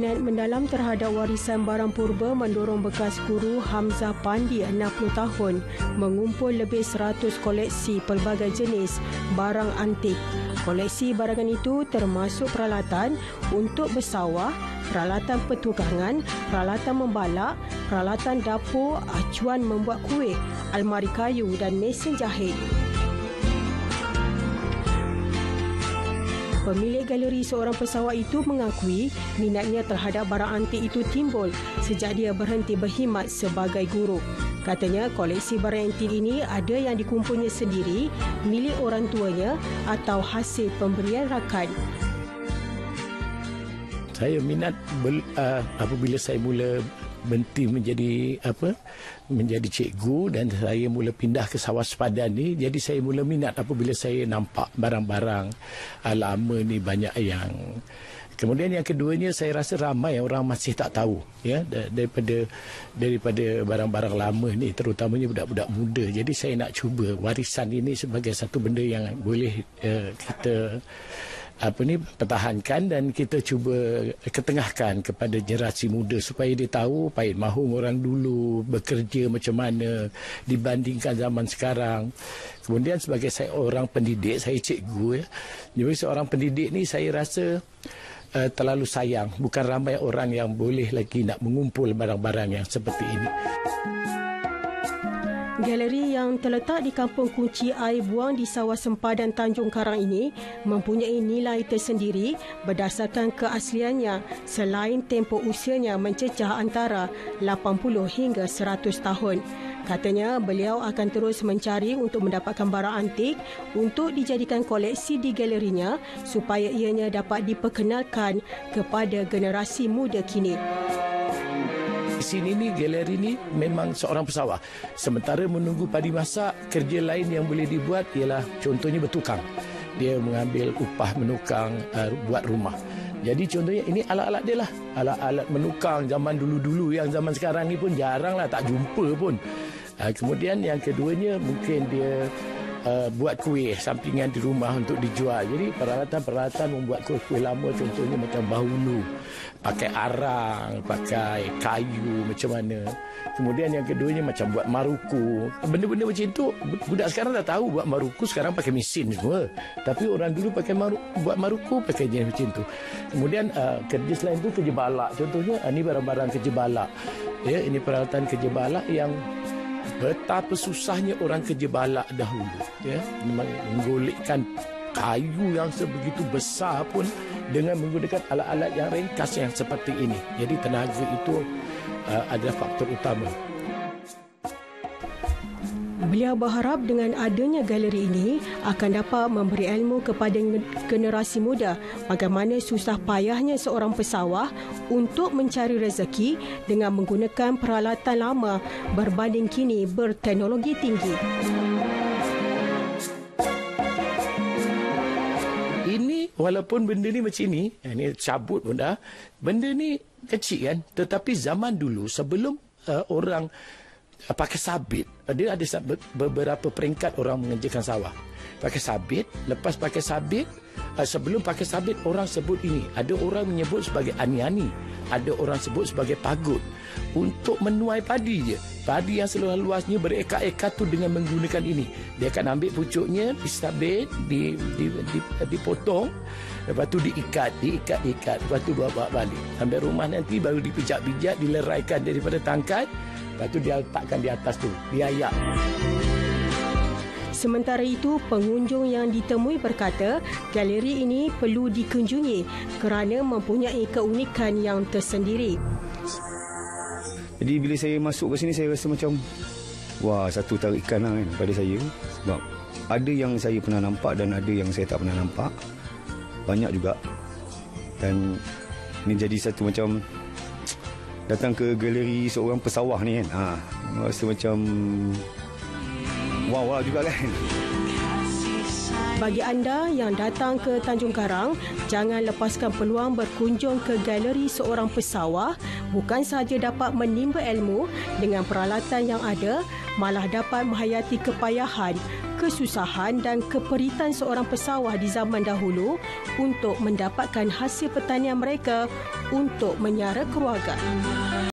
Minat mendalam terhadap warisan barang purba mendorong bekas guru Hamzah Pandi 60 tahun mengumpul lebih 100 koleksi pelbagai jenis barang antik. Koleksi barangan itu termasuk peralatan untuk bersawah, peralatan petugangan, peralatan membalak, peralatan dapur, acuan membuat kuih, almari kayu dan mesin jahit. Pemilik galeri seorang pesawat itu mengakui minatnya terhadap barang antik itu timbul sejak dia berhenti berkhidmat sebagai guru. Katanya koleksi barang antik ini ada yang dikumpulnya sendiri, milik orang tuanya atau hasil pemberian rakan. Saya minat uh, apabila saya mula berhenti menjadi apa menjadi cikgu dan saya mula pindah ke sawah sepadan ni. Jadi saya mula minat apabila saya nampak barang-barang lama ni banyak yang. Kemudian yang keduanya saya rasa ramai orang masih tak tahu ya daripada daripada barang-barang lama ni terutamanya budak-budak muda. Jadi saya nak cuba warisan ini sebagai satu benda yang boleh uh, kita apa ni pertahankan dan kita cuba ketengahkan kepada generasi muda supaya dia tahu pahit mahu orang dulu bekerja macam mana dibandingkan zaman sekarang. Kemudian sebagai saya orang pendidik, saya cikgu ya. Jadi seorang pendidik ni saya rasa uh, terlalu sayang bukan ramai orang yang boleh lagi nak mengumpul barang-barang yang seperti ini. Galeri yang terletak di kampung kunci air buang di sawah sempadan Tanjung Karang ini mempunyai nilai tersendiri berdasarkan keasliannya selain tempoh usianya mencecah antara 80 hingga 100 tahun. Katanya beliau akan terus mencari untuk mendapatkan barang antik untuk dijadikan koleksi di galerinya supaya ianya dapat diperkenalkan kepada generasi muda kini sini ni galeri ni memang seorang pesawah. Sementara menunggu padi masak, kerja lain yang boleh dibuat ialah contohnya bertukang. Dia mengambil upah menukang uh, buat rumah. Jadi contohnya ini alat-alat dia lah. Alat-alat menukang zaman dulu-dulu yang zaman sekarang ni pun jarang lah tak jumpa pun. Uh, kemudian yang keduanya mungkin dia uh, buat kuih sampingan di rumah untuk dijual. Jadi peralatan-peralatan membuat kuih-kuih lama contohnya macam bahulu, pakai arang, pakai kayu macam mana. Kemudian yang keduanya macam buat maruku. Benda-benda macam itu budak sekarang dah tahu buat maruku sekarang pakai mesin semua. Tapi orang dulu pakai maru, buat maruku pakai jenis macam itu. Kemudian uh, kerja selain itu kerja balak. Contohnya uh, ini barang-barang kerja balak. Ya, ini peralatan kerja balak yang betapa susahnya orang kerja balak dahulu ya. Menggolekkan kayu yang sebegitu besar pun dengan menggunakan alat-alat yang ringkas yang seperti ini. Jadi tenaga itu uh, adalah faktor utama Beliau berharap dengan adanya galeri ini akan dapat memberi ilmu kepada generasi muda bagaimana susah payahnya seorang pesawah untuk mencari rezeki dengan menggunakan peralatan lama berbanding kini berteknologi tinggi. Ini walaupun benda ni macam ni, ini cabut pun dah, benda ni kecil kan, tetapi zaman dulu sebelum uh, orang pakai sabit. Dia ada beberapa peringkat orang mengerjakan sawah. Pakai sabit, lepas pakai sabit, ah, sebelum pakai sabit orang sebut ini. Ada orang menyebut sebagai ani-ani. Ada orang sebut sebagai pagut. Untuk menuai padi je. Padi yang seluas luasnya berekat-ekat tu dengan menggunakan ini. Dia akan ambil pucuknya, disabit, dipotong. Lepas tu diikat, diikat, diikat. Lepas tu bawa-bawa balik. Sampai rumah nanti baru dipijak-pijak, dileraikan daripada tangkat. Lepas tu dia letakkan di atas tu. Dia ayak. Sementara itu, pengunjung yang ditemui berkata galeri ini perlu dikunjungi kerana mempunyai keunikan yang tersendiri. Jadi bila saya masuk ke sini, saya rasa macam wah satu tarikan lah kan pada saya. Sebab ada yang saya pernah nampak dan ada yang saya tak pernah nampak. Banyak juga. Dan ini jadi satu macam datang ke galeri seorang pesawah ni kan. Ha, rasa macam wow wow juga kan. Bagi anda yang datang ke Tanjung Karang, jangan lepaskan peluang berkunjung ke galeri seorang pesawah bukan sahaja dapat menimba ilmu dengan peralatan yang ada, malah dapat menghayati kepayahan, kesusahan dan keperitan seorang pesawah di zaman dahulu untuk mendapatkan hasil pertanian mereka untuk menyara keluarga.